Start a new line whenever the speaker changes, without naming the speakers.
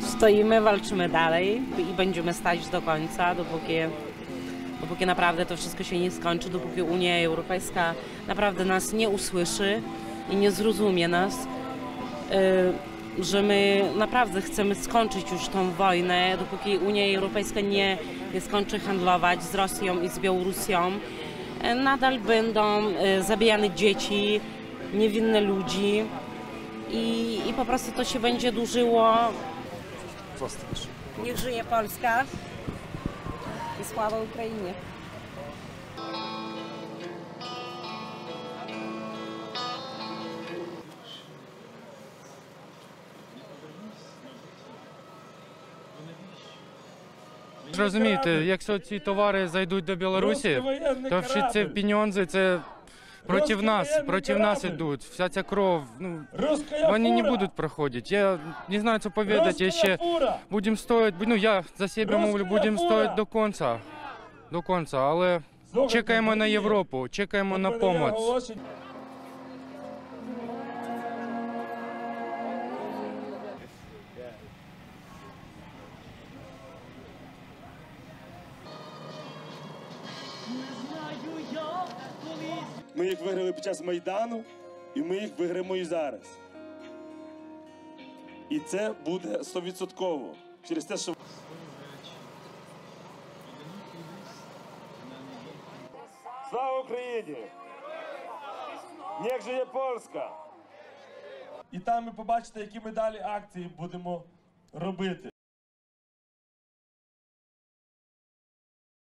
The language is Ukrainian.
Stoimy, walczymy dalej i będziemy stać do końca, dopóki dopóki naprawdę to wszystko się nie skończy, dopóki Unia Europejska naprawdę nas nie usłyszy i nie zrozumie nas, y, że my naprawdę chcemy skończyć już tą wojnę, dopóki Unia Europejska nie, nie skończy handlować z Rosją i z Białorusią, y, nadal będą y, zabijane dzieci, niewinne ludzi i, i po prostu to się będzie dłużyło. Niech żyje Polska i слава Україні.
Розумієте, якщо ці товари зайдуть до Білорусі, то всі ці піньонзи це проти нас, проти нас ідуть. Вся ця кров, ну вони не будуть проходити. Я не знаю, що повідати. Я ще будемо стояти, ну я за себе мовлю, будемо стояти до кінця. До кінця, але чекаємо на Європу, чекаємо на допомогу.
Ми їх виграли під час Майдану, і ми їх виграємо і зараз. І це буде стовідсотково. Через те, що Слава Україні! Niech żyje Польська! І там ви побачите, які ми далі акції будемо робити.